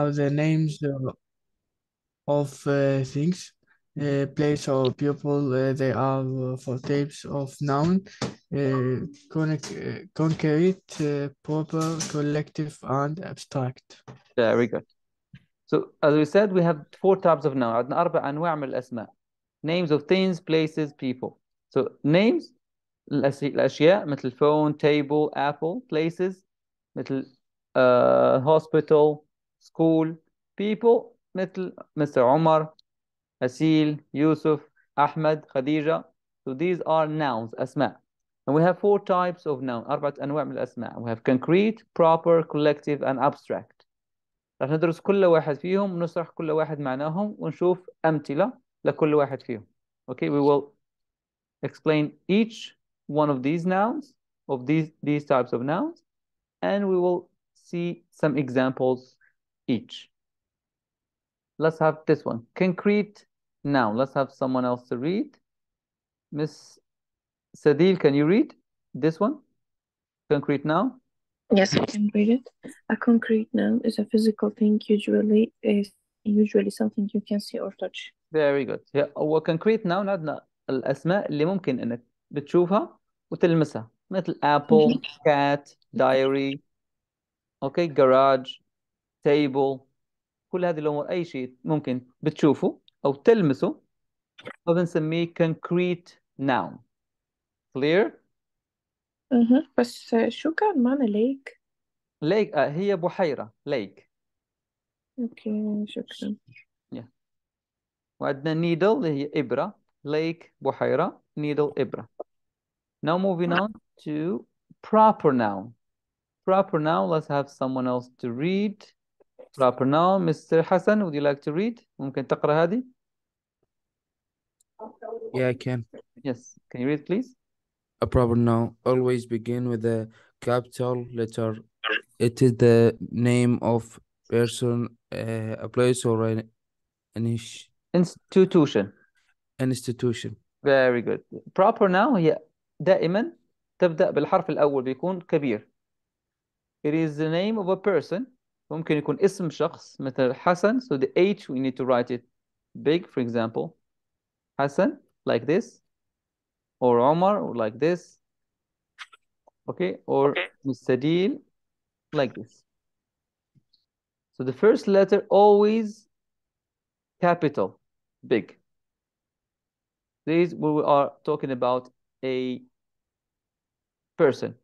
the names uh, of uh, things, uh, place or people. Uh, they are uh, for types of noun, uh, connect, uh, concrete, uh, proper, collective, and abstract. Very good. So as we said, we have four types of noun. عندنا أربع أنواع من الأسماء. Names of things, places, people. So names الأس- الأشياء مثل phone, table, apple. Places مثل uh, hospital, school. People مثل Mr. عمر, أسيل, يوسف, أحمد, خديجة. So these are nouns, أسماء. And we have four types of noun. أربعة أنواع من الأسماء. We have concrete, proper, collective, and abstract. رح ندرس كل واحد فيهم ونشرح كل واحد معناهم ونشوف أمثلة لكل واحد فيهم. Okay, we will explain each one of these nouns, of these, these types of nouns, and we will see some examples each. Let's have this one. Concrete noun. Let's have someone else to read. Miss Sadil, can you read this one? Concrete noun. Yes, I can read it. A concrete noun is a physical thing, usually is usually something you can see or touch. Very good. هي- هو concrete noun عندنا الأسماء اللي ممكن إنك بتشوفها وتلمسها مثل apple, cat, diary, okay, garage, table كل هذه الأمور أي شيء ممكن بتشوفه أو تلمسه فبنسميه concrete noun. Clear? أها بس شو كان معنى ليك؟ lake آه هي بحيرة lake أوكي شكرا وعندنا needle اللي هي إبرة lake بحيرة needle إبرة now moving on to proper noun proper noun let's have someone else to read proper noun Mr. Hassan would you like to read ممكن تقرأ هذه Yeah, I can. yes can you read please A proper noun always begin with a capital letter. It is the name of person, uh, a place, or an, an ish- institution an institution. very good proper noun هي دائما تبدأ بالحرف الأول بيكون كبير it is the name of a person ممكن يكون اسم شخص مثل حسن so the H we need to write it big for example Hassan like this or Omar or like this okay or Mustadil like this so the first letter always capital big these we are talking about a person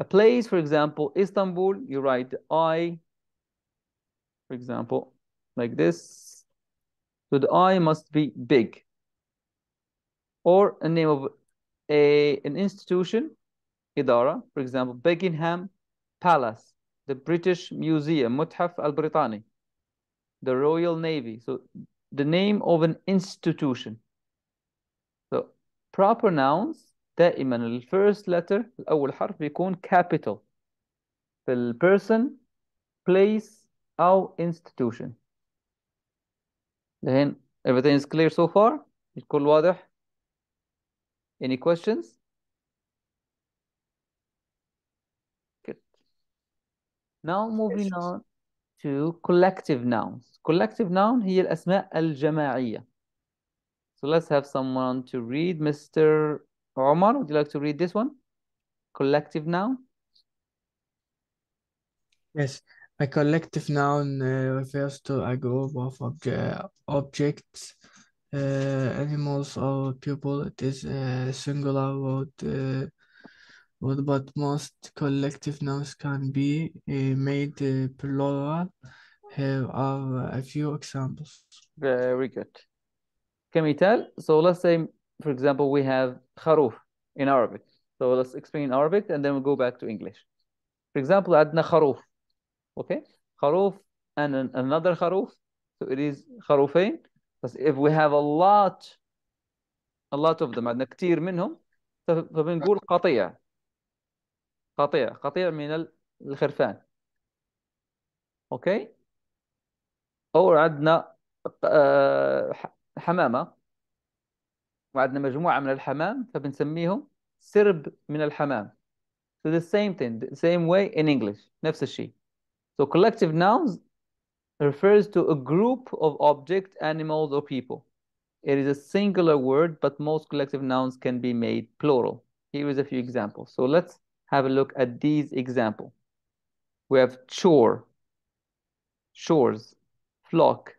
a place for example Istanbul you write the I for example like this so the I must be big or a name of a an institution إدارة for example Buckingham Palace the British Museum متحف البريطاني the Royal Navy so the name of an institution so proper nouns دائما ال first letter الأول حرف بيكون capital في ال person place أو institution الحين everything is clear so far الكل واضح any questions Good. Now moving on to collective nouns. Collective noun هي الأسماء الجماعية. So let's have someone to read. Mr. Omar, would you like to read this one? Collective noun. Yes, a collective noun uh, refers to a group of obje objects, uh, animals, or people. It is a singular word, uh, word, but most collective nouns can be uh, made uh, plural. Here are a few examples. Very good. كمثال, so let's say, for example, we have خروف in Arabic. So let's explain Arabic and then we'll go back to English. For example, عندنا خروف. Okay? خروف and an- another خروف. So it is خروفين. But if we have a lot, a lot of them, عندنا كتير منهم, فبنقول قطيع. قطيع. قطيع من ال- الخرفان. Okay? أو عندنا آه، ح- حمامة وعندنا مجموعة من الحمام فبنسميهم سرب من الحمام. So the same thing, the same way in English. نفس الشيء. So collective nouns refers to a group of objects, animals, or people. It is a singular word, but most collective nouns can be made plural. Here is a few examples. So let's have a look at these examples. We have chore, shores, flock,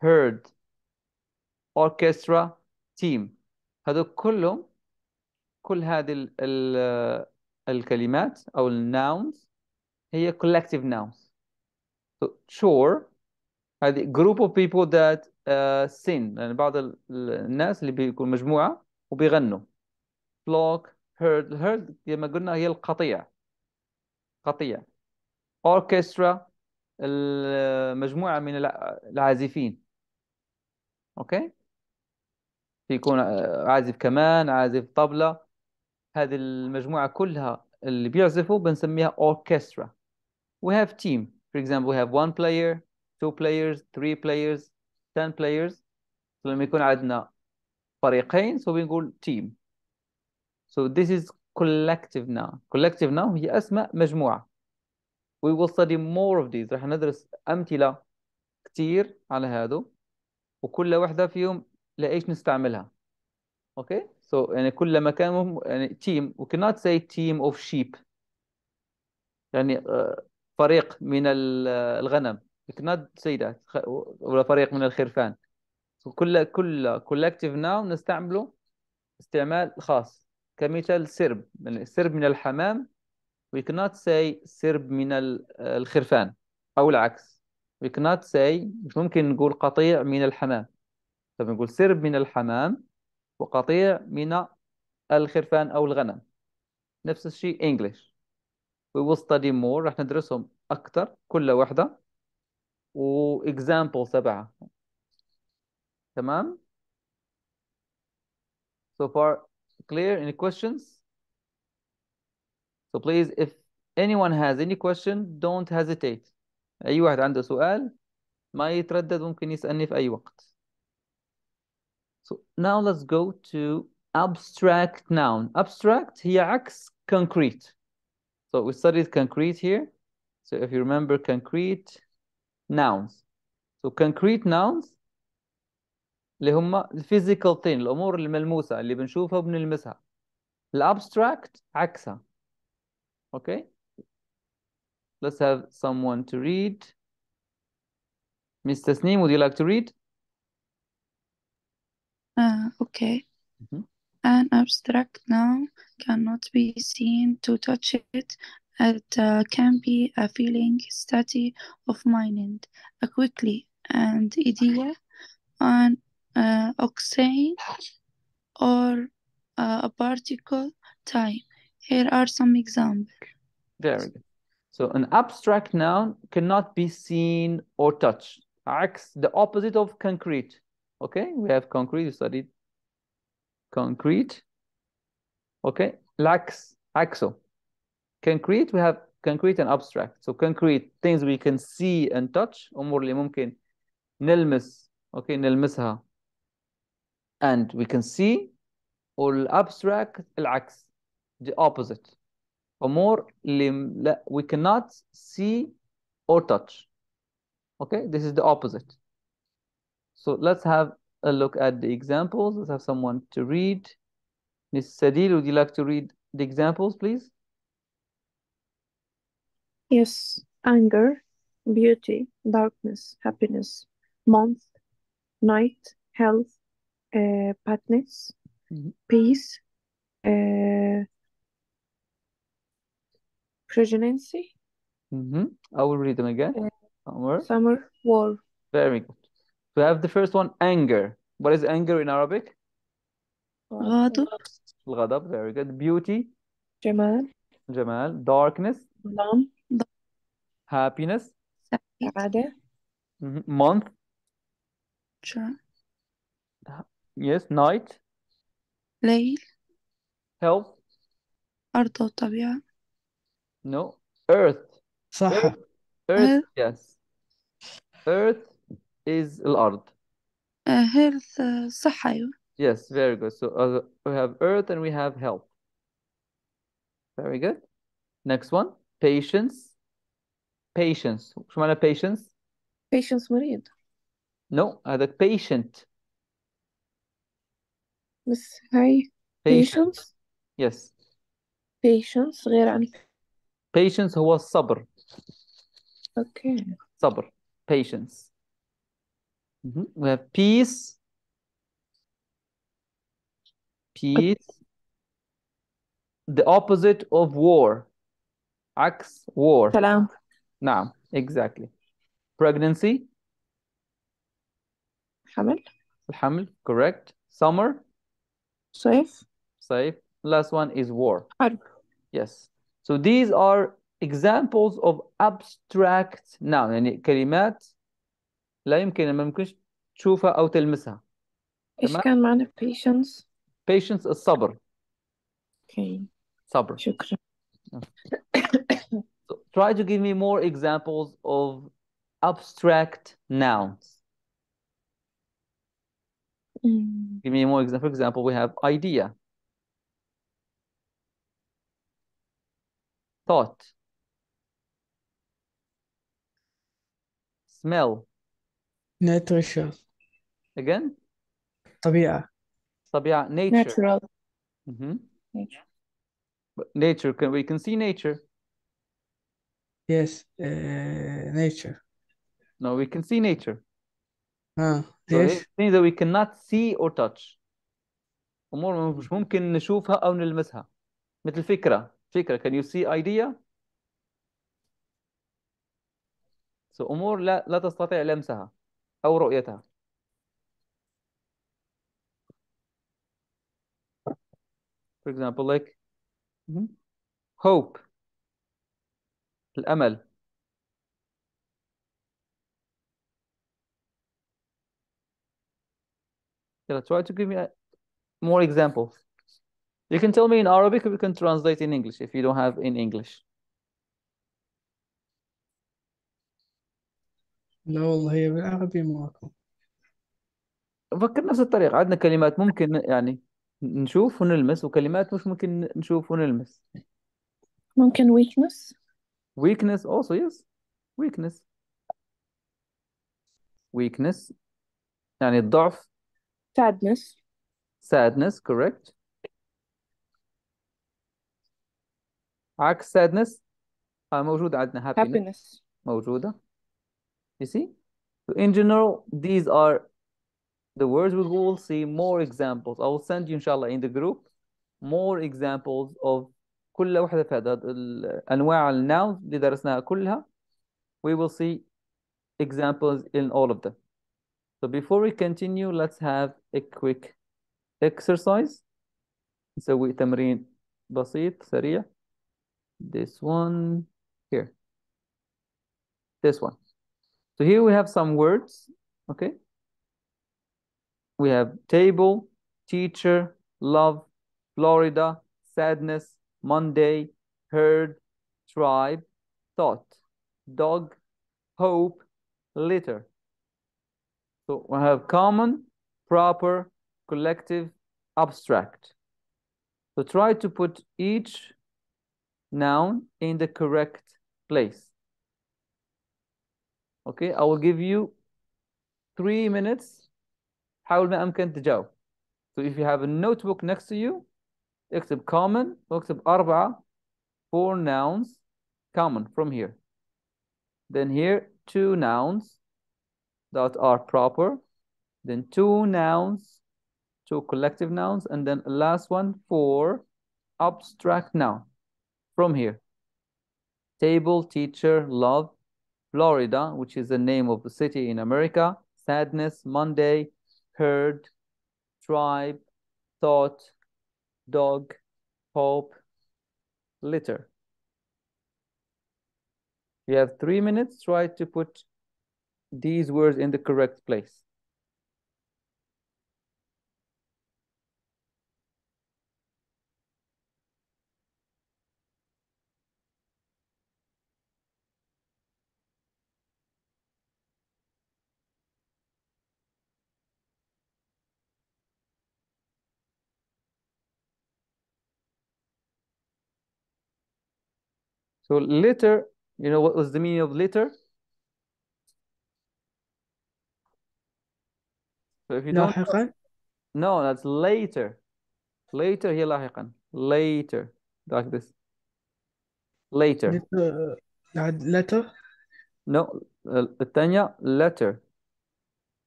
herd, orchestra, team. هذول كلهم كل هذه ال ال الكلمات أو الناونز هي collective nouns. So chore هذه group of people that uh, sing يعني بعض ال- الناس اللي بيكون مجموعة وبيغنوا. Flock herd. Herd كما قلنا هي القطيع. قطيع. Orchestra المجموعة من الع- العازفين. أوكي يكون عازف كمان عازف طبلة. هذه المجموعة كلها اللي بيعزفوا بنسميها orchestra. we have team for example we have one player two players three players ten players so لما يكون عندنا فريقين so بنقول team so this is collective noun collective noun هي أسماء مجموعة we will study more of these رح ندرس أمثلة كتير على هذا وكل واحدة فيهم لإيش نستعملها اوكي سو يعني كل مكان مهم يعني team we cannot say team of sheep يعني آه، فريق من ال- الغنم. that خ- ولا فريق من الخرفان. كل كل collective noun نستعمله استعمال خاص كمثال سرب. يعني سرب من الحمام we cannot say سرب من ال- الخرفان أو العكس. we cannot say مش ممكن نقول قطيع من الحمام. فبنقول سرب من الحمام وقطيع من الخرفان أو الغنم. نفس الشيء English. we will study more راح ندرسهم أكثر كل واحدة و example سبعة تمام so far clear any questions so please if anyone has any question don't hesitate أي واحد عنده سؤال ما يتردد ممكن يسألني في أي وقت so now let's go to abstract noun abstract هي عكس concrete so we studied concrete here so if you remember concrete nouns so concrete nouns اللي هم physical thing الأمور الملموسة اللي بنشوفها وبنلمسها الابستراكت عكسها okay let's have someone to read Miss Tasneem would you like to read Uh, okay. Mhm. An abstract noun cannot be seen to touch it. It uh, can be a feeling, study of mind, a quickly and idea, an uh, oxane, or uh, a particle time. Here are some examples. Very good. So an abstract noun cannot be seen or touched. Acts the opposite of concrete. Okay, we have concrete, you studied concrete. Okay, العكس عكسه. Concrete, we have concrete and abstract. So concrete, things we can see and touch. أمور اللي ممكن نلمس. Okay, نلمسها. And we can see. والabstract العكس. The opposite. أمور اللي م- لا we cannot see or touch. Okay, this is the opposite. So let's have a look at the examples. Let's have someone to read. Miss Sadil, would you like to read the examples, please? Yes, anger, beauty, darkness, happiness, month, night, health, uh, fatness, Mhm. peace, uh, pregnancy, Mm-hmm. I will read them again. Uh, Somewhere. summer, war, Very good. We have the first one, anger. What is anger in Arabic? غضب, الغضب. Very good. Beauty, جمال, جمال. Darkness, ظلام, happiness. سعيد, سعادة, Mhm. Month, شر, yes. Night, ليل, health, أرض وطبيعة, no. Earth, صح earth, yes. Earth is الأرض. uh, health, uh, صحة أيوة. Yes, very good. So uh, we have earth and we have health. Very good. Next one, patience. Patience. شو معنى patience? patience مريض no هذا patient بس هاي patient patience yes patience غير عن patience هو الصبر اوكي صبر patience Mhm. we have peace peace the opposite of war عكس war سلام نعم exactly pregnancy حمل الحمل correct summer صيف صيف last one is war حرب yes so these are examples of abstract noun يعني كلمات لا يمكن ما يمكنش تشوفها أو تلمسها ايش تمام كان معنى patience patience الصبر اوكي صبر شكرا so try to give me more examples of abstract nouns أمم، give me more example for example we have idea thought smell ناترشر again طبيعة طبيعة nature natural Mhm. nature But nature can we can see nature yes uh, nature no we can see nature اه so it ليش means that we cannot see or touch أمور مش ممكن نشوفها أو نلمسها مثل فكرة فكرة can you see idea so أمور لا لا تستطيع لمسها أو رؤيتها for example like Mhm. hope الأمل Yeah, try to give me a- more examples. You can tell me in Arabic or we can translate in English if you don't have in English. لا والله هي بالعربي ماكو فكر نفس الطريقة عندنا كلمات ممكن يعني نشوف ونلمس وكلمات مش ممكن نشوف ونلمس. ممكن weakness Weakness also, yes. Weakness. Weakness يعني الضعف. sadness Sadness, correct. عكس sadness آه موجود عندنا happiness. happiness موجودة. You see? So in general, these are the words we will see more examples. I will send you inshallah in the group more examples of كل واحدة في هذا الأنواع الناونز اللي درسناها كلها. We will see examples in all of them. So before we continue, let's have a quick exercise. نسوي تمرين بسيط سريع. This one here. This one. So here we have some words, okay? We have table, teacher, love, Florida, sadness, Monday, herd, tribe, thought, dog, hope, litter. So we have common, proper, collective, abstract. So try to put each noun in the correct place. Okay, I will give you three minutes. حاول ما أمكن تجاوب. So if you have a notebook next to you, اكتب common واكتب أربعة four nouns common from here. Then here two nouns that are proper. Then two nouns, two collective nouns, and then last one four abstract noun from here. Table, teacher, love, Florida, which is the name of the city in America, sadness, Monday, herd, tribe, thought, dog, hope, litter. You have three minutes. Try to put these words in the correct place. So litter, you know what was the meaning of litter? So if you don't know, لاحقا no, that's later. Later هي لاحقا. Later. Like this. Later. letter بعد letter No, الثانية letter.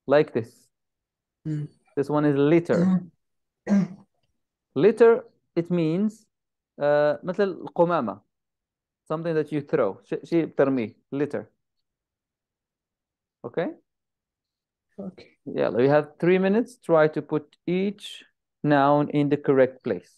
Like this. مم. This one is litter. Litter, it means uh, مثل القمامة. Something that you throw. ش- شيء بترميه. Litter. Okay? okay Yeah, we have three minutes. Try to put each noun in the correct place.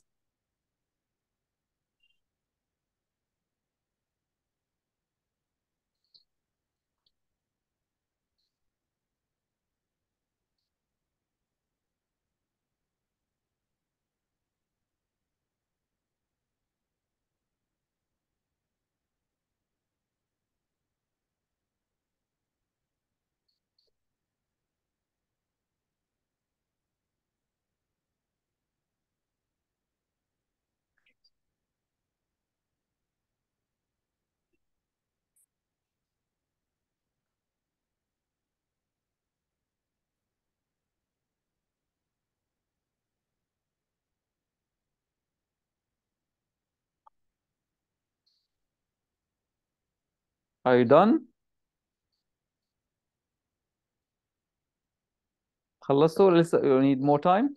Are you done? خلصتوا ولا لسه you need more time?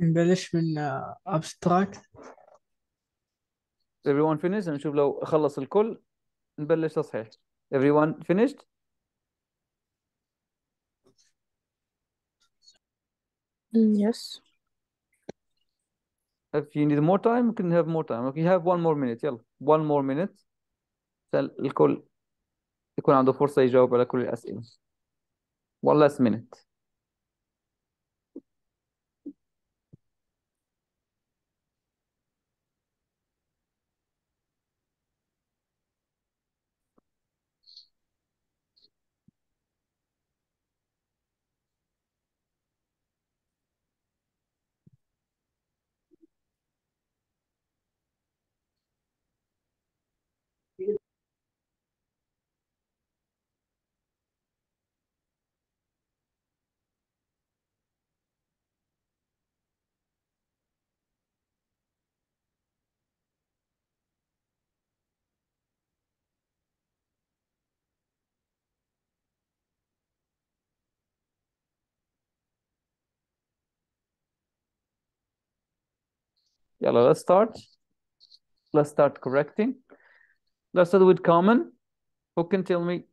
نبلش من uh, abstract Everyone finished نشوف لو خلص الكل نبلش تصحيح. Everyone finished? Mm, Yes. If you need more time, we can have more time. Okay, you have one more minute. يلا one more minute. عشان الكل يكون عنده فرصة يجاوب على كل الأسئلة. One last minute. يلا let's start. Let's start correcting. Let's start with common. Who can tell me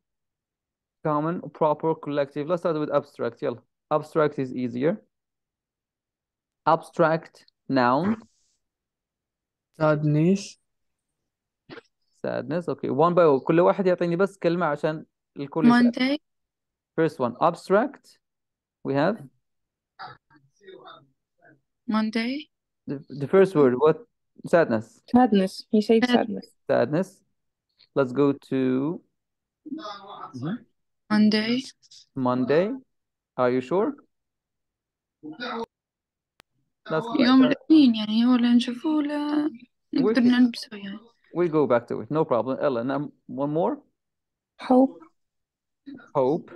common, proper, collective? Let's start with abstract. يلا. Abstract is easier. Abstract noun, sadness sadness. Okay, one by one. كل واحد يعطيني بس كلمة عشان الكل يسأل. Monday, First one, abstract. We have Monday, the, the first word. What? Sadness. Sadness. He said Sad- sadness. Sadness. Let's go to Mhm. Monday, Monday. Are you sure? That's يوم الاثنين يعني هو اللي نشوفه ولا نقدر Wicked. نلبسه يعني We go back to it. No problem. Ella, now one more. Hope. Hope.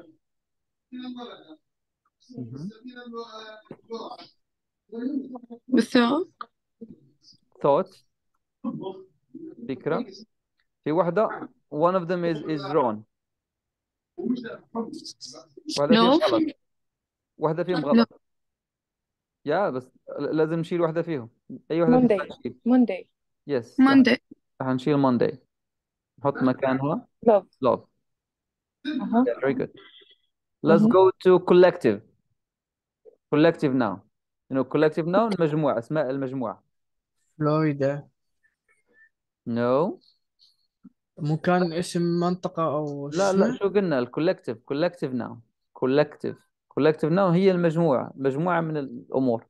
Mhm. بالثوب Thought. فكرة. في واحدة one of them is is wrong. واحدة فيهم Love. غلط. واحدة فيهم غلط. يا بس لازم نشيل واحدة فيهم. أي واحدة فيهم Monday. نشيل. Monday. Yes. Monday, هنشيل Monday. نحط مكانها Love. love. Uh-huh. Yeah, very good. Let's Mhm. go to collective. Collective noun. Know, collective noun مجموعة اسماء المجموعة. فلوريدا No. مكان اسم منطقة أو شو لا لا اسمه شو قلنا الكولكتيف collective noun. collective. collective noun هي المجموعة مجموعة من الأمور.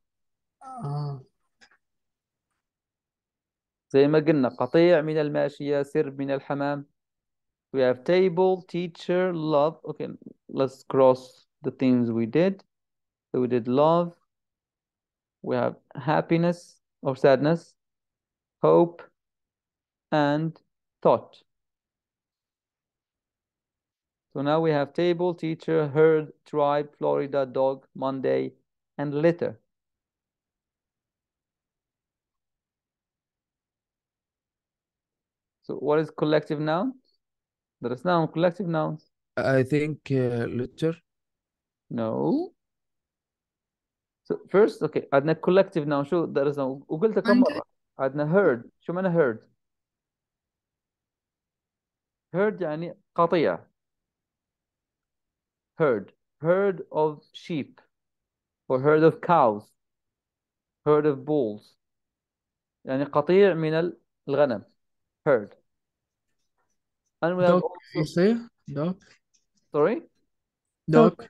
آه. زي ما قلنا قطيع من الماشية سرب من الحمام. We have table, teacher, love. Okay, let's cross the things we did. So we did love. we have happiness or sadness, hope, and thought. So now we have table, teacher, herd, tribe, Florida, dog, Monday, and litter. So what is collective noun? There is noun, collective nouns. I think uh, litter. No. So first okay عندنا collective noun شو درسنا وقلتها كم. مرة عندنا herd شو معنى herd herd يعني قطيع herd herd of sheep or herd of cows herd of bulls يعني قطيع من ال- الغنم herd and we have Dog, you also say? Dog? sorry Dog.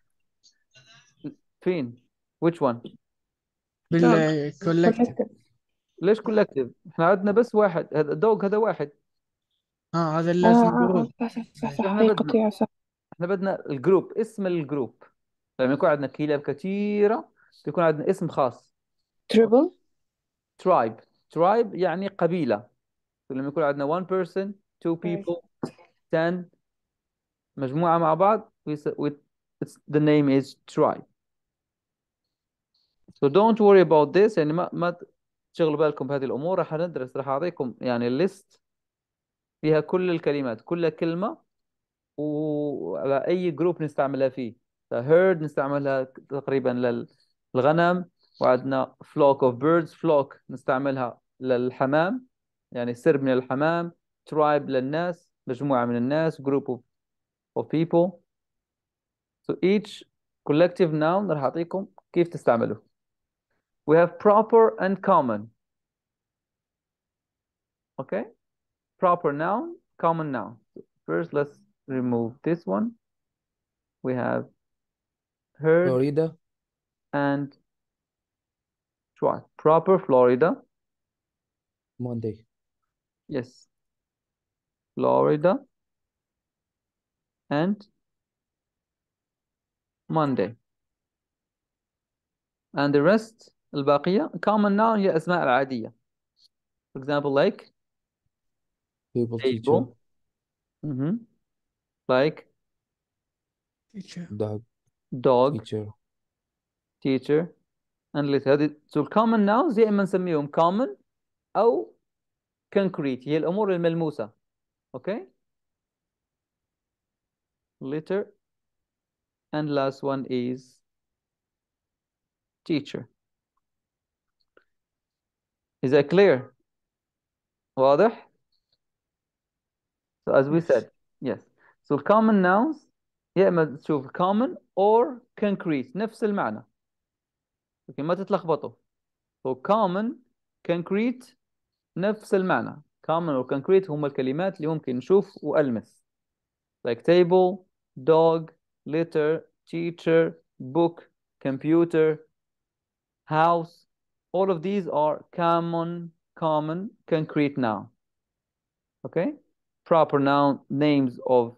فين which one? بالكولكتيف collective. ليش collective إحنا عندنا بس واحد. هذا dog هذا واحد. آه هذا اللي لازم آه آه صح صح صح صح. إحنا هي بدنا قطيعة صح. إحنا بدنا الجروب اسم الجروب لما يكون عندنا كلاب كثيرة بيكون عندنا اسم خاص. Triple tribe. Tribe يعني قبيلة. لما يكون عندنا one person two people ten مجموعة مع بعض we, it's, the name is tribe. So don't worry about this. يعني ما ما تشغلوا بالكم بهذه الأمور. راح ندرس راح أعطيكم يعني الليست فيها كل الكلمات كل كلمة وعلى أي جروب نستعملها فيه. Herd نستعملها تقريبا للغنم. وعندنا flock of birds. flock نستعملها للحمام. يعني سرب من الحمام tribe للناس مجموعة من الناس group of, of people. So each collective noun راح أعطيكم كيف تستعملوه. We have proper and common. Okay? Proper noun common noun. First let's remove this one. We have herd Florida. and tribe proper Florida. Monday. Yes. Florida and Monday. And the rest الباقية common noun هي أسماء العادية for example like people teacher table mhm, like teacher dog dog teacher teacher and ليت هذه so الcommon nouns يا إما نسميهم common أو concrete هي الأمور الملموسة okay litter and last one is teacher Is that clear واضح so as we said yes so common nouns يا إما تشوف common or concrete نفس المعنى لكن ما تتلخبطوا so common concrete نفس المعنى common و concrete هم الكلمات اللي ممكن نشوف وألمس like table dog litter teacher book computer house all of these are common common concrete noun okay proper noun names of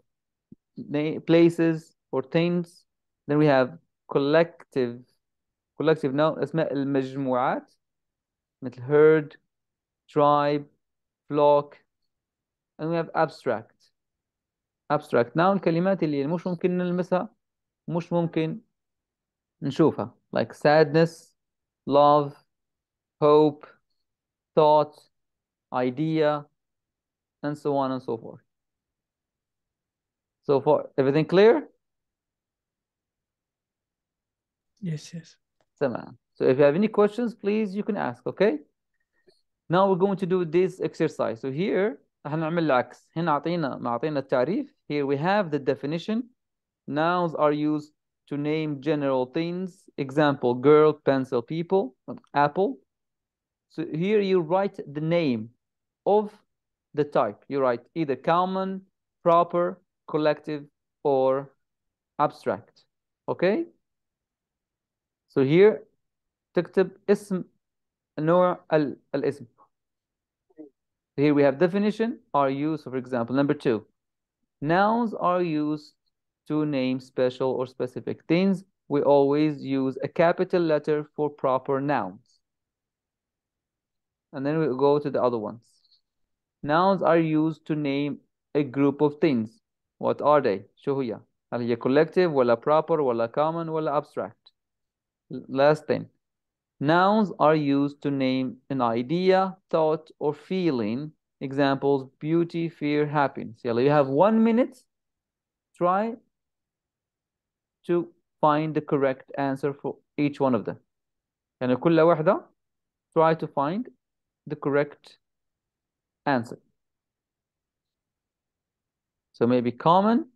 na places or things then we have collective collective noun اسماء المجموعات مثل herd tribe flock and we have abstract abstract noun الكلمات اللي مش ممكن نلمسها مش ممكن نشوفها like sadness love hope thought idea and so on and so forth so far everything clear yes yes تمام so if you have any questions please you can ask okay now we're going to do this exercise so here هنعمل العكس هنا أعطينا ما أعطينا التعريف here we have the definition nouns are used to name general things example girl pencil people apple so here you write the name of the type you write either common proper collective or abstract okay so here تكتب اسم نوع ال الاسم here we have definition are used for example number two nouns are used to name special or specific things we always use a capital letter for proper nouns and then we go to the other ones nouns are used to name a group of things what are they شو هي هل هي collective ولا proper ولا common ولا abstract last thing nouns are used to name an idea thought or feeling examples beauty fear happiness يلا you have one minute try to find the correct answer for each one of them يعني كل واحدة try to find the correct answer. So maybe common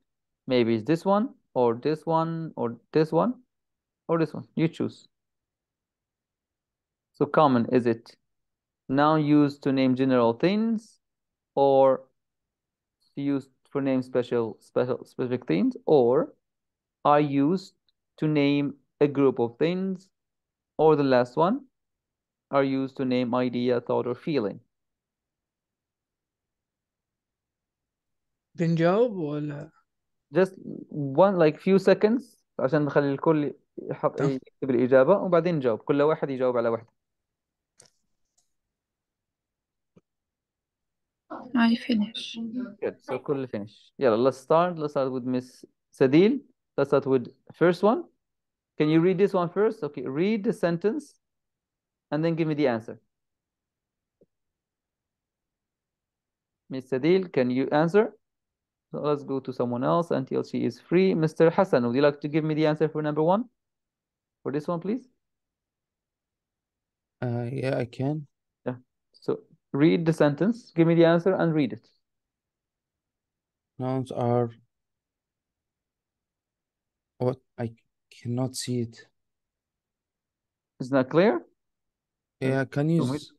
maybe it's this one or this one or this one or this one. You choose. So common is it noun used to name general things or used for name special special specific things or are used to name a group of things or the last one are used to name idea thought or feeling بنجاوب ولا just one like few seconds عشان نخلي الكل يحط تمام. يكتب الإجابة وبعدين نجاوب كل واحد يجاوب على واحدة I finish. good so كل finish يلا let's start let's start with Miss Sadil let's start with first one can you read this one first okay read the sentence and then give me the answer Miss Sadil can you answer so let's go to someone else until she is free Mr. Hassan would you like to give me the answer for number one for this one please Uh, yeah, I can. Yeah. so read the sentence give me the answer and read it Nouns are. What? I cannot see it. is that clear Yeah, can you? Show me. s-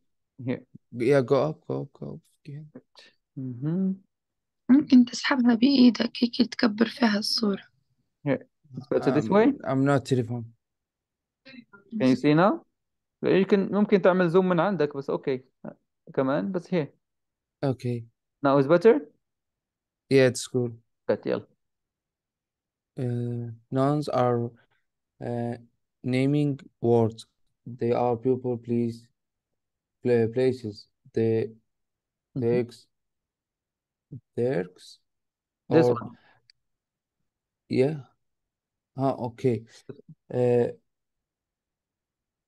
here Yeah, go up, go up, go up. again. mm-hmm. ممكن تسحبها بإيدك هيك تكبر فيها الصورة. It's better this Um, way I'm not telephone. can you see now you can ممكن تعمل زوم من عندك بس اوكي كمان بس here Okay. now is better Yeah, it's cool. good يلا Uh, nouns are uh, naming words. they are people, please, play places. The Mhm. theirs, theirs, this or one yeah. Ah, okay. Uh,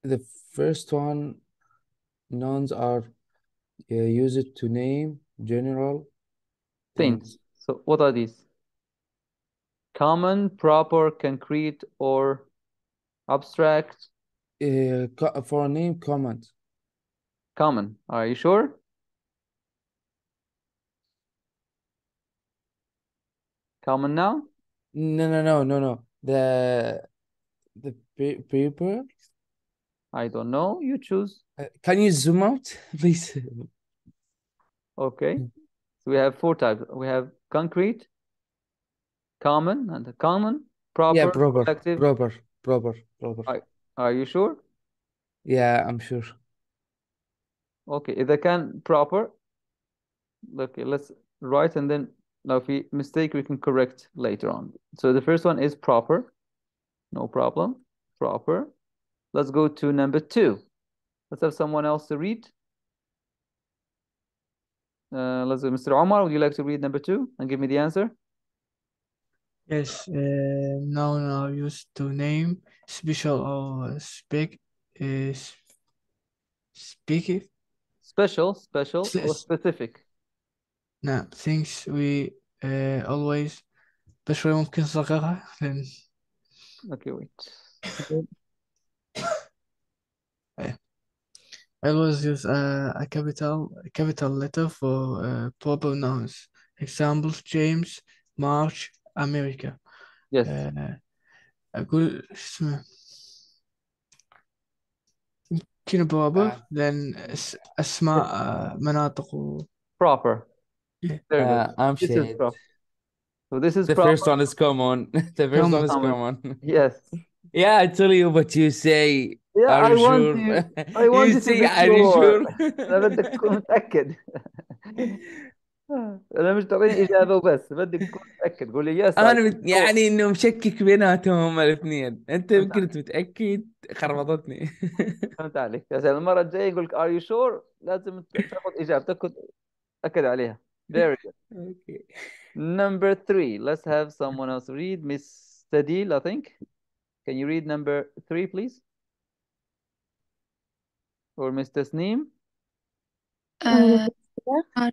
the first one, nouns are uh, used to name general things so what are these common proper concrete or abstract Uh, for a name, comment. common are you sure? Common now? No, no, no, no, no. The the paper. I don't know. You choose. Uh, can you zoom out, please? okay. So we have four types. We have concrete common and the common. Proper Yeah, proper, collective proper, proper, proper. I- are you sure Yeah, I'm sure. Okay, إذا كان proper okay, let's write and then now if we mistake we can correct later on. So the first one is proper, no problem, proper. Let's go to number two. Let's have someone else to read. Uh, let's go, Mr. Omar, would you like to read number two and give me the answer? Yes, uh, noun are used to name special or spec uh, speak Special, special, or Yes. specific. نعم things we uh, always بس شوي ممكن نصغرها لأن Okay, wait. I always use a, a capital a capital letter for uh, proper nouns. Examples James, March, America. Yes. uh, أقول شو اسمه يمكن بروبر آه. لأن اس- أسماء uh, مناطق و Proper. Yeah. Very Uh, good. I'm This is shit. proper. So this is The proper. first one is common. The first one is Common. common. Yes. Yeah, I tell you, but you say, Yeah, are I you want sure? you I want You you to say, be are you sure. sure? أنا بدك تكون متأكد أنا مش تعطيني إجابة وبس بدك تكون متأكد قول لي يس أنا مت... يعني إنه مشكك بيناتهم هم الاثنين أنت يمكن كنت متأكد خربطتني فهمت عليك عشان المرة الجاية يقول لك are you sure لازم تاخذ إجابتك تأكد عليها very good أوكي Number three. Let's have someone else read. Miss Sadil, I think. Can you read number three, please? Or Miss Tasneem? Uh, Yeah.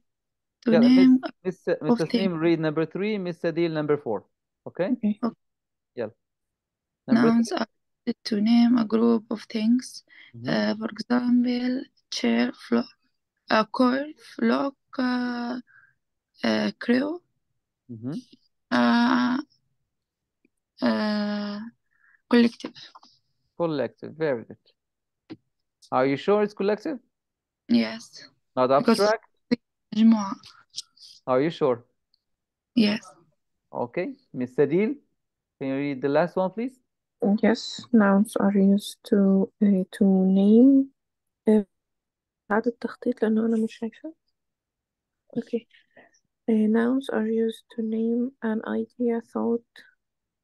To Yeah, Miss, name Miss, Miss of Tasneem, read number three. Miss Sadil, number four. Okay? Okay. Yeah. Number nouns three. are to name a group of things. Mhm. Uh, for example, chair, flock, uh, core, flock, uh, uh, crew, Mhm. uh, uh, collective. Collective. Very good. Are you sure it's collective? Yes. Not Because abstract? مجموعة. Are you sure? Yes. Okay. Miss Sadil, can you read the last one, please? Yes, nouns are used to uh, to name uh, عدد التخطيط لأنه أنا مش شايفة. Okay. Uh, nouns are used to name an idea, thought,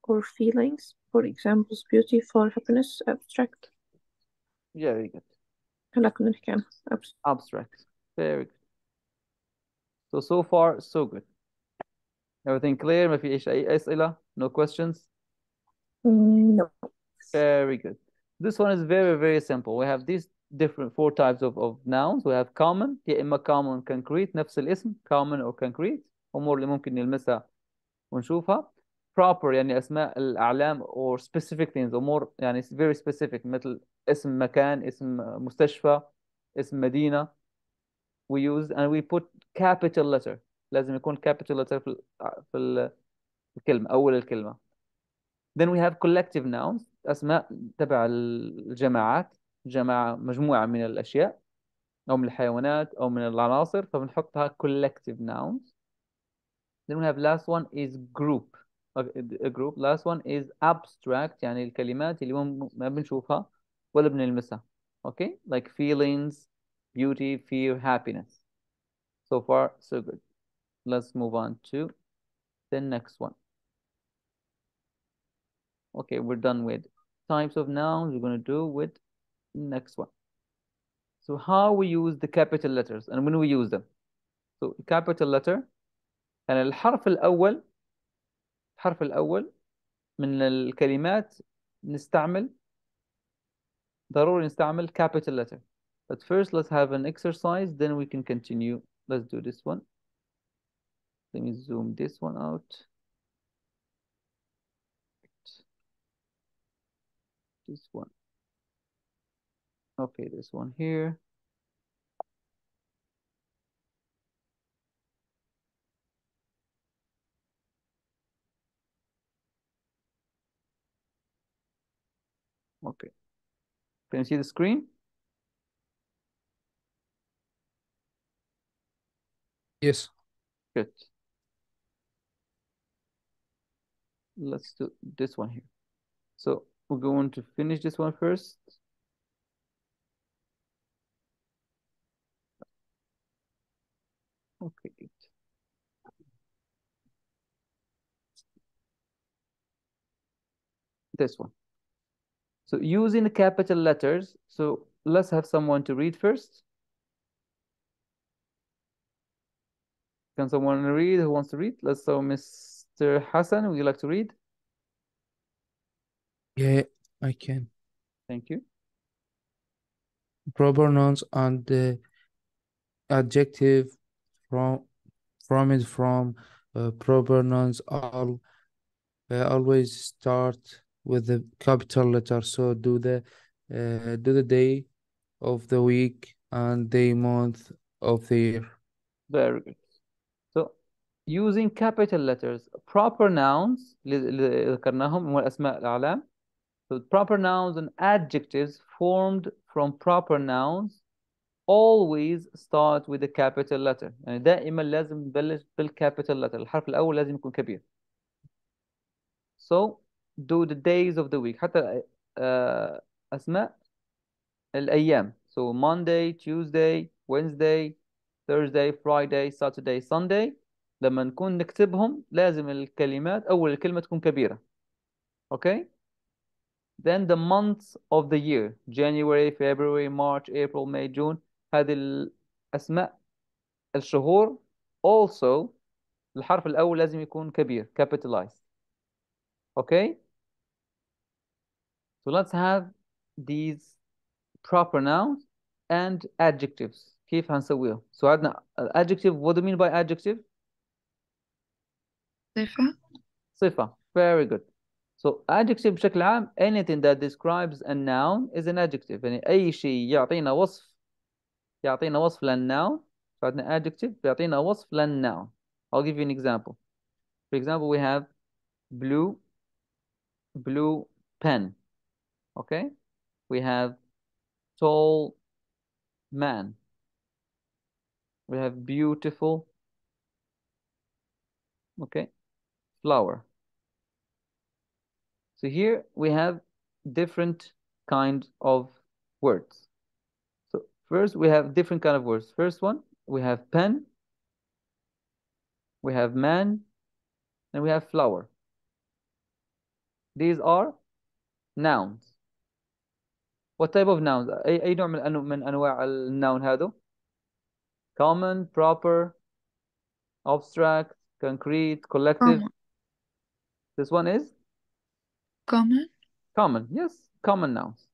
or feelings. For examples, beauty for happiness, abstract. Very good. هلا كنا نحكي عنها. abstract. Abstract. Very good. So, so far, so good. Everything clear? ما في إيش أي أسئلة? No questions? Mm, No. Very good. This one is very, very simple. We have these different four types of, of nouns. We have common يا إما common concrete نفس الاسم common or concrete أمور اللي ممكن نلمسها ونشوفها proper يعني أسماء الأعلام or specific things أمور يعني very specific مثل اسم مكان اسم مستشفى اسم مدينة we use and we put capital letter لازم يكون capital letter في في ال- الكلمة أول الكلمة then we have collective nouns أسماء تبع الجماعات جماعة مجموعة من الأشياء أو من الحيوانات أو من العناصر فبنحطها collective nouns then we have last one is group a group last one is abstract يعني الكلمات اللي ما بنشوفها ولا بنلمسها okay like feelings beauty fear happiness so far so good let's move on to the next one okay we're done with types of nouns we're going to do with next one so how we use the capital letters and when we use them so capital letter يعني الحرف الأول الحرف الأول من الكلمات نستعمل ضروري نستعمل capital letter but first let's have an exercise. Then we can continue. Let's do this one. Let me zoom this one out. This one. Okay this one here. Okay. Can you see the screen Yes. Good. Let's do this one here. So we're going to finish this one first. Okay. This one. So using the capital letters, so let's have someone to read first. Can someone read? Who wants to read? Let's so Mr. Hassan, would you like to read? Yeah, I can. Thank you. Proper nouns and the adjective from from it from uh, proper nouns all uh, always start with the capital letter. So do the uh, do the day of the week and the month of the year. Very good So using capital letters proper nouns اللي اللي ذكرناهم هم الأسماء الأعلام so proper nouns and adjectives formed from proper nouns always start with a capital letter يعني دائما لازم نبلش بالcapital letter الحرف الأول لازم يكون كبير so do the days of the week حتى آه، أسماء الأيام so Monday Tuesday Wednesday Thursday Friday Saturday Sunday لما نكون نكتبهم لازم الكلمات أول الكلمة تكون كبيرة okay then the months of the year January February March April May June هذه الأسماء الشهور also الحرف الأول لازم يكون كبير capitalized okay so let's have these proper nouns and adjectives كيف هنسويهم so عندنا adjective what do you mean by adjective صفة صفة very good so adjective بشكل عام anything that describes a noun is an adjective يعني أي شيء يعطينا وصف يعطينا وصف للnoun فعندنا adjective يعطينا وصف للnoun I'll give you an example for example we have blue blue pen okay we have tall man we have beautiful okay flower so here we have different kind of words so first we have different kind of words first one we have pen we have man and we have flower these are nouns what type of nouns أي أي نوع من أنو من أنواع الnoun هذا common proper abstract concrete collective common this one is common common yes common nouns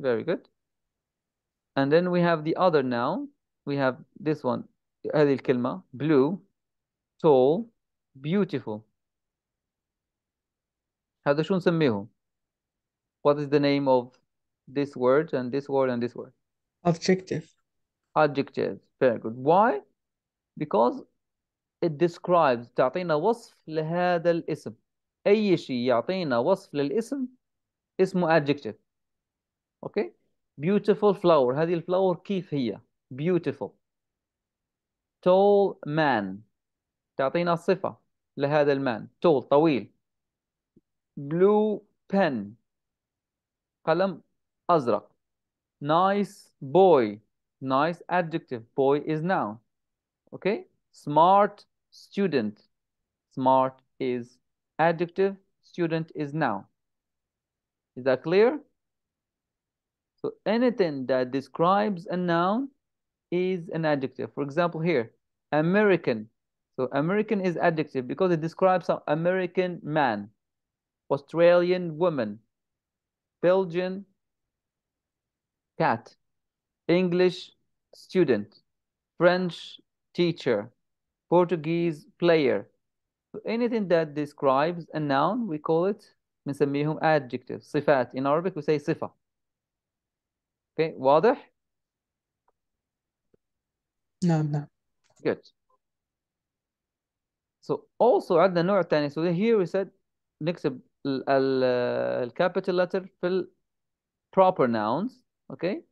very good and then we have the other noun we have this one هذه الكلمة blue tall beautiful هذا شو نسميهم what is the name of this word and this word and this word Objective. adjectives very good why because it describes تعطينا وصف لهذا الاسم أي شيء يعطينا وصف للاسم اسمه adjective أوكي beautiful flower هذه الفلاور كيف هي beautiful tall man تعطينا صفة لهذا المان tall طويل blue pen قلم أزرق nice boy nice adjective boy is noun okay smart student smart is adjective student is noun. Is that clear? So anything that describes a noun is an adjective. For example here American. So American is adjective because it describes an American man Australian woman Belgian cat English student French teacher Portuguese player so anything that describes a noun we call it بنسميهم adjectives صفات in Arabic we say صفة okay واضح نعم نعم good so also عندنا نوع ثاني so here we said نكتب ال ال الكابيتال letter في ال proper nouns okay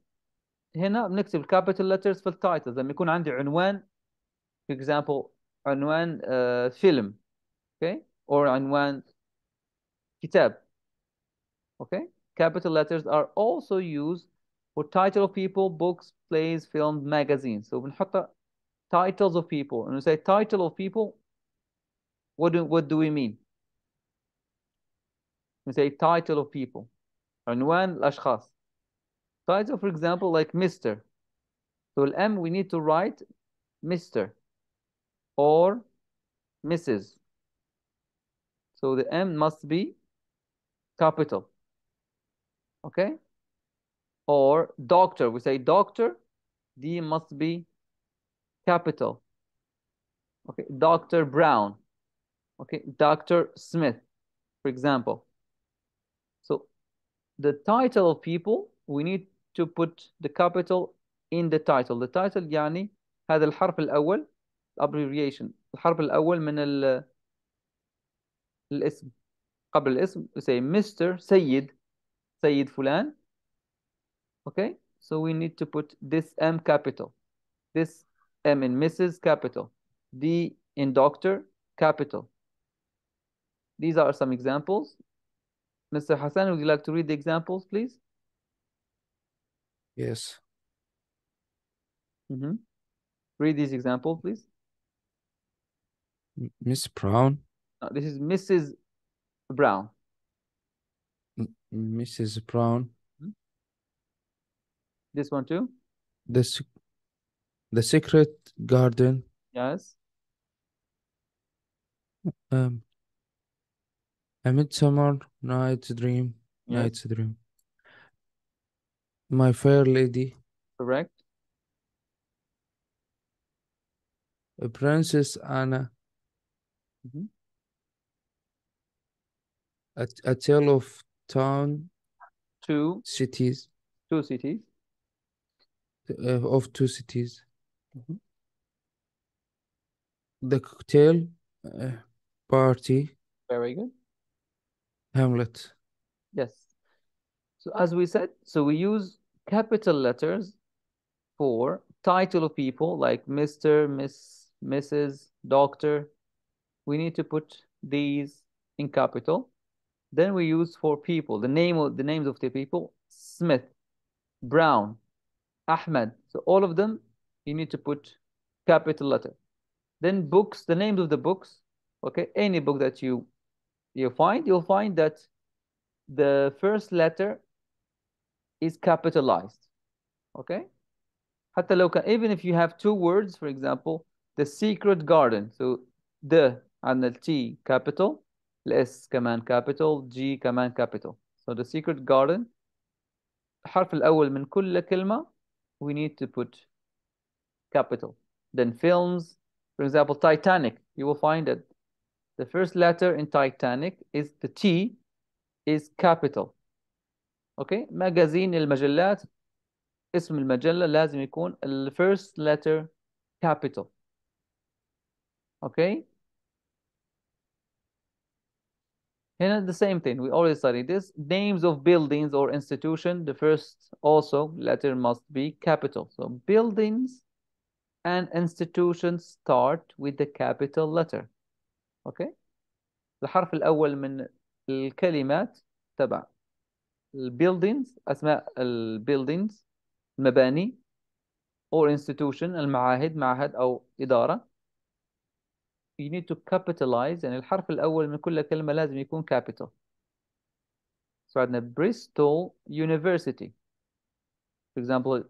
هنا بنكتب الكابيتال letters في التايتلز لما يكون عندي عنوان for example عنوان uh, فيلم okay or عنوان كتاب okay capital letters are also used for title of people books plays films magazines so بنحط titles of people and we say title of people what do what do we mean we say title of people عنوان الأشخاص title for example like Mr so الM we need to write Mr or Mrs so the M must be capital okay or doctor we say doctor D must be capital okay Dr. Brown okay Dr. Smith for example so the title of people we need to put the capital in the title the title يعني هذا الحرف الأول abbreviation الحرف الأول من ال الاسم قبل الاسم say Mr. سيد سيد فلان okay so we need to put this M capital this M in Mrs. capital D in doctor capital these are some examples Mr. Hassan would you like to read the examples please Yes. Mhm. read these examples please M- Miss Brown, no, this is Mrs. Brown Mrs. Brown, this one too the the secret garden, yes Um, A Midsummer Night's Dream. Yes, Night's Dream. My Fair Lady. correct. A Princess Anna. Mhm. A, a Tale of Town Two, Cities. two cities. Uh, of two cities. Mhm. The Cocktail uh, Party. Very good. Hamlet. Yes. So as we said, so we use capital letters for title of people like Mr., Miss, Mrs., Doctor. We need to put these in capital. Then we use for people, the name of the names of the people, Smith, Brown, Ahmed. So all of them, you need to put capital letter. Then books, the names of the books, okay, any book that you you find, you'll find that the first letter is capitalized, okay? even if you have two words, for example, the secret garden, so the and the T capital, ال S كمان capital, G كمان capital. So the secret garden الحرف الأول من كل كلمة we need to put capital. Then films, for example, Titanic. You will find that the first letter in Titanic is the T is capital. اوكي ماجازين المجلات اسم المجلة لازم يكون ال first letter capital اوكي هنا the same thing we already studied this names of buildings or institution the first also letter must be capital so buildings and institutions start with the capital letter اوكي الحرف الأول من الكلمات تبع البيلدينز أسماء البيلدينز المباني or institution المعاهد معهد أو إدارة you need to capitalize يعني الحرف الأول من كل كلمة لازم يكون capital so عندنا Bristol University for example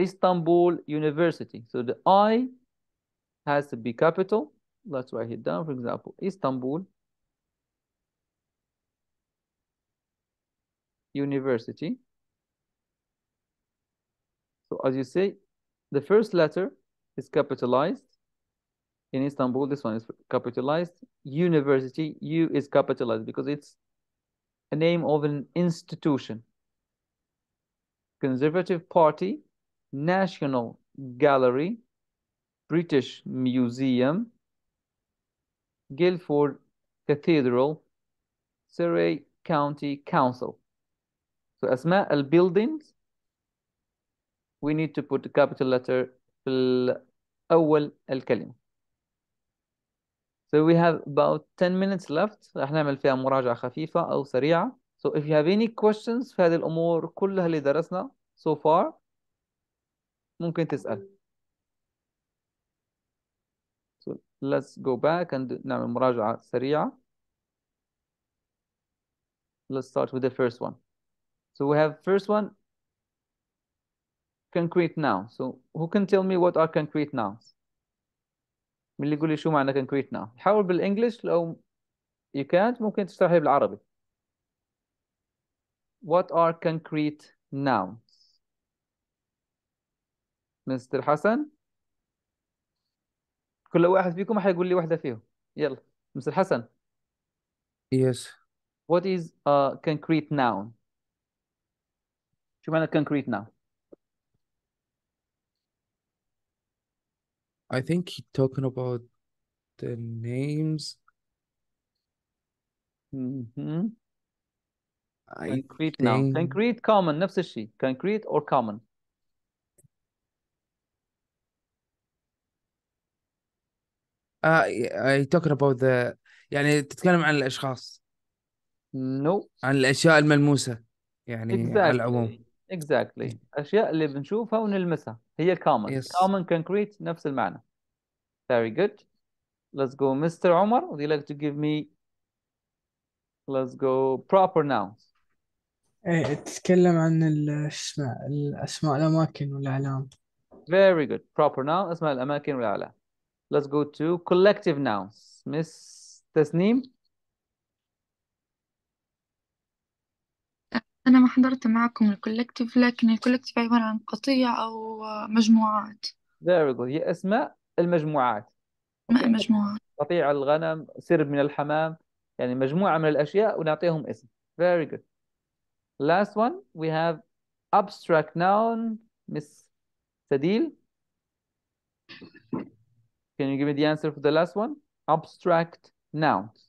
Istanbul University so the I has to be capital let's write it down for example Istanbul University. So as you say, the first letter is capitalized. In Istanbul, this one is capitalized. University, U is capitalized because it's a name of an institution. Conservative Party, National Gallery, British Museum, Guildford Cathedral, Surrey County Council. So أسماء ال buildings we need to put the capital letter في أول الكلمة. So we have about 10 minutes left رح نعمل فيها مراجعة خفيفة أو سريعة. So if you have any questions في هذه الأمور كلها اللي درسنا so far ممكن تسأل. So let's go back and نعمل مراجعة سريعة. Let's start with the first one. So we have first one, concrete noun. So who can tell me what are concrete nouns? من اللي يقول لي شو معنى concrete noun؟ حاول بالانجلش لو you can't ممكن تشرحي بالعربي. What are concrete nouns? مستر حسن كل واحد فيكم حيقول لي واحدة فيهم يلا مستر حسن Yes. what is a concrete noun؟ شو معنى concrete noun؟ I think he talking about the names. مهم. I concrete noun think concrete common نفس الشيء concrete or common uh, I talking about the يعني تتكلم عن الأشخاص no عن الأشياء الملموسة يعني على العموم Exactly exactly أشياء اللي بنشوفها ونلمسها هي common Yes. common concrete نفس المعنى very good let's go Mr. عمر would you like to give me let's go proper nouns إيه تتكلم عن ال- شو اسمه الأسماء الأماكن والأعلام very good proper noun اسمها الأماكن والأعلام let's go to collective nouns Miss تسنيم أنا ما حضرت معكم الكولكتيف لكن الكولكتيف عبارة عن قطيع أو مجموعات. Very good هي أسماء المجموعات. ما أوكي مجموعات. قطيع الغنم سرب من الحمام يعني مجموعة من الأشياء ونعطيهم اسم. Very good. Last one. We have abstract noun Miss Sadil. Can you give me the answer for the last one? Abstract nouns.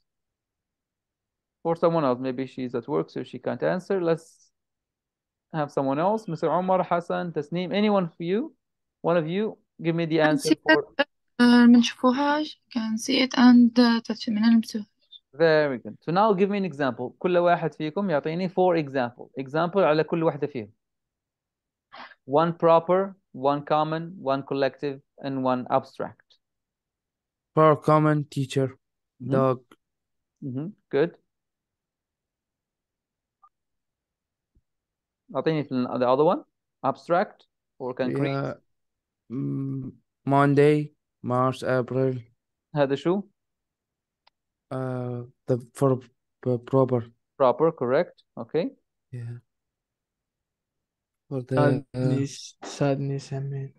for someone else maybe she's at work so she can't answer let's have someone else Mr. Omar Hassan Tasneem anyone for you one of you give me the answer for ما نشوفوهاش can see it and touch it ما نلمسوها Very good. So now give me an example. كل واحد فيكم يعطيني four example. Example على كل واحدة فيهم. One proper, one common, one collective, and one abstract. For common teacher, Mhm. dog, Mhm. Good. ال- the other one. Abstract or concrete. yeah, mm, Monday, March, April, هذا شو؟ uh, the for proper, Proper, correct. Okay. yeah. For the uh, sadness sadness I mean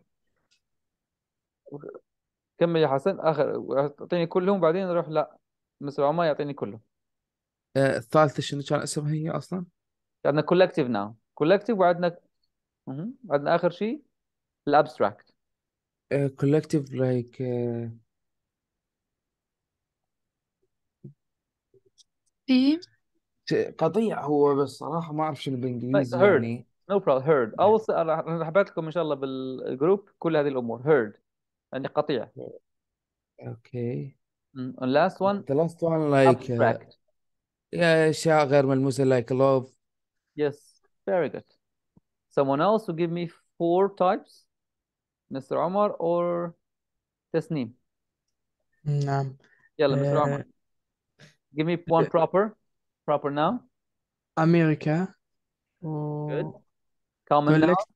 كمل يا حسن آخر أعطيني كلهم بعدين نروح لا مستر عمر يعطيني كلهم. uh, الثالثة شنو كان اسمها هي أصلا؟ عندنا collective now. Collective وعندنا مهم. عندنا آخر شيء الأبستراكت. uh, collective like uh, team ش- قطيع هو بس صراحة ما أعرف شنو بالإنجليزي heard. يعني No problem. Heard. س- راح راح أبعث لكم إن شاء الله بالجروب كل هذه الأمور. Heard. يعني قطيع. okay Mm. And last one the last one like uh, abstract. yeah أشياء غير ملموسة like love Yes. Very good. Someone else will give me four types. Mr. Omar or Tasneem. نعم يلا Mr. آه، Omar. Give me one proper. Proper noun. أمريكا Good. و Common noun. collect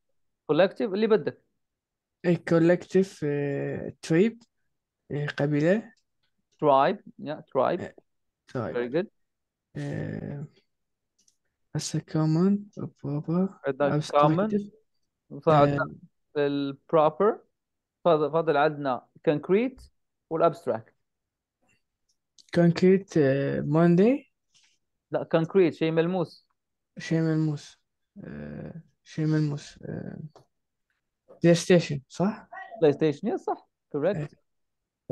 Collective اللي بدك. collective تريب قبيلة Tribe. Yeah. Tribe. Very طيب good. هسه common proper عندنا common. فعندنا البروبر فضل عندنا concrete والابستراكت concrete Monday لا concrete شيء ملموس شيء ملموس آه، شيء ملموس بلاي ستيشن صح؟ بلاي ستيشن yes صح correct إيه.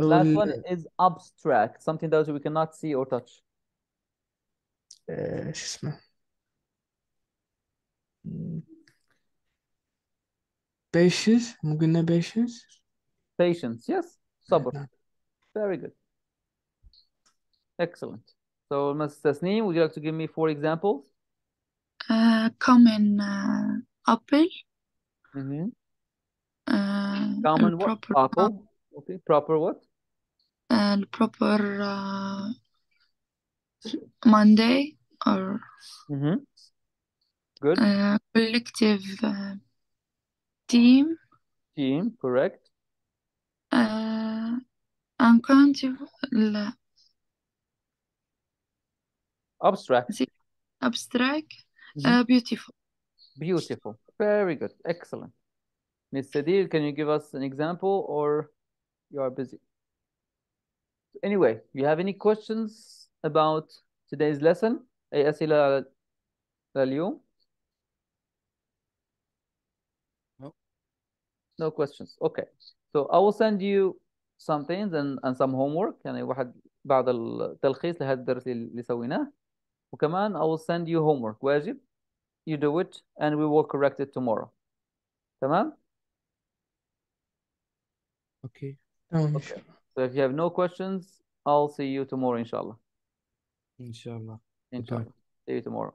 last وال- one is abstract something that we cannot see or touch آه، شو اسمه Patience. mungkin na patience? Patience, yes. Sabır. Very good. Excellent. So, Ms. Tasneem, would you like to give me four examples? Uh, common uh, apple. Mm -hmm. Uh, common what? Proper apple. apple. Okay, proper what? And proper uh, Monday or. Mm -hmm. Good. Uh, collective. Uh, team team correct uh, uncountable لا abstract abstract Mhm. uh, beautiful Beautiful. Very good. Excellent. Ms. Sadir, can you give us an example or you are busy? Anyway, you have any questions about today's lesson? أي أسئلة على- لليوم? No questions. Okay. So I will send you some things and, and some homework يعني واحد بعض التلخيص لهذا الدرس اللي سويناه وكمان I will send you homework واجب you do it and we will correct it tomorrow تمام okay تمام إن Okay. شاء الله so if you have no questions I'll see you tomorrow inshallah إن شاء الله inshallah see you tomorrow